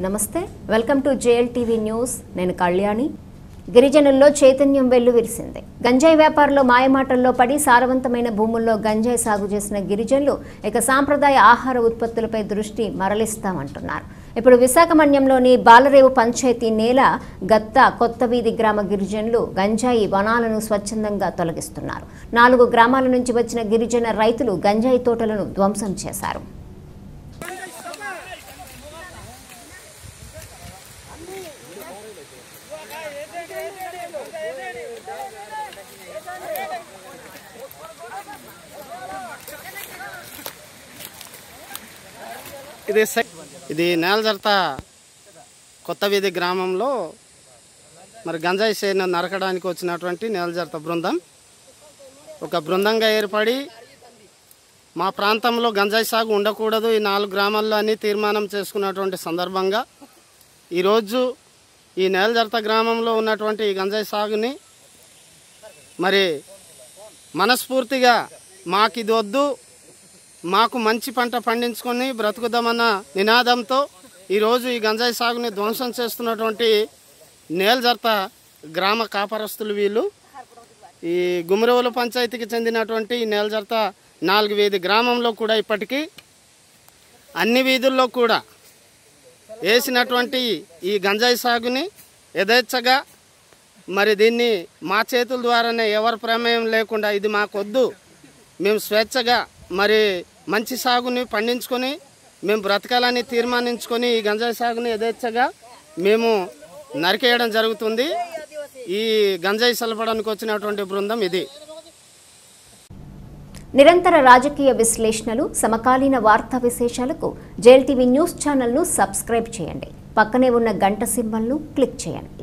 నమస్తే welcome to JL TV news. నేను కళ్యాణి. గిరిజనుల్లో చైతన్యం వెల్లువిరిసింది గంజాయి వ్యాపారంలో మాయమాటల్లో పడి సారవంతమైన భూముల్లో గంజాయి సాగు చేసిన గిరిజనులు ఇక సాంప్రదాయ ఆహార ఉత్పత్తులపై దృష్టి మరలిస్తామంటున్నారు. ఇప్పుడు విశాఖమన్యంలోని బాలరేవు పంచాయతీ నేల గత్త కొత్త వీధి గ్రామ గిరిజనులు గంజాయి వనాలను స్వచ్ఛందంగా తొలగిస్తున్నారు. నాలుగు గ్రామాల నుంచి వచ్చిన గిరిజన రైతులు గంజాయి తోటలను ధ్వంసం చేశారు. ఇది సై- ఇది నేలజర్త కొత్త వీధి గ్రామంలో మరి గంజాయి చేను నరకడానికి వచ్చినటువంటి నేలజర్త బృందం. ఒక బృందంగా ఏర్పడి మా ప్రాంతంలో గంజాయి సాగు ఉండకూడదు ఈ నాలుగు గ్రామాల్లో అని తీర్మానం చేసుకున్నటువంటి సందర్భంగా ఈరోజు ఈ నేలజర్త గ్రామంలో ఉన్నటువంటి ఈ గంజాయి సాగుని మరి మనస్ఫూర్తిగా మాకు ఇది వద్దు మాకు మంచి పంట పండించుకొని బ్రతుకుదామన్న నినాదంతో ఈరోజు ఈ గంజాయి సాగుని ధ్వంసం చేస్తున్నటువంటి నేల్జర్త గ్రామ కాపరస్తులు వీళ్ళు. ఈ గుమరవుల పంచాయతీకి చెందినటువంటి ఈ నేల్జర్త నాలుగు వీధి గ్రామంలో కూడా ఇప్పటికీ అన్ని వీధుల్లో కూడా వేసినటువంటి ఈ గంజాయి సాగుని యథేచ్ఛగా మరి దీన్ని మా చేతుల ద్వారానే ఎవరి ప్రమేయం లేకుండా ఇది మాకొద్దు. మేము స్వేచ్ఛగా మరి మంచి సాగుని పండించుకొని మేము బ్రతకాలని తీర్మానించుకొని ఈ గంజాయి సాగుని యథేచ్ఛగా మేము నరికేయడం జరుగుతుంది. ఈ గంజాయి సలపడానికి వచ్చినటువంటి బృందం ఇది. నిరంతర రాజకీయ విశ్లేషణలు సమకాలీన వార్తా విశేషాలకు జేఎల్టీవీ న్యూస్ ఛానల్ను సబ్స్క్రైబ్ చేయండి. పక్కనే ఉన్న గంట సింబల్ను క్లిక్ చేయండి.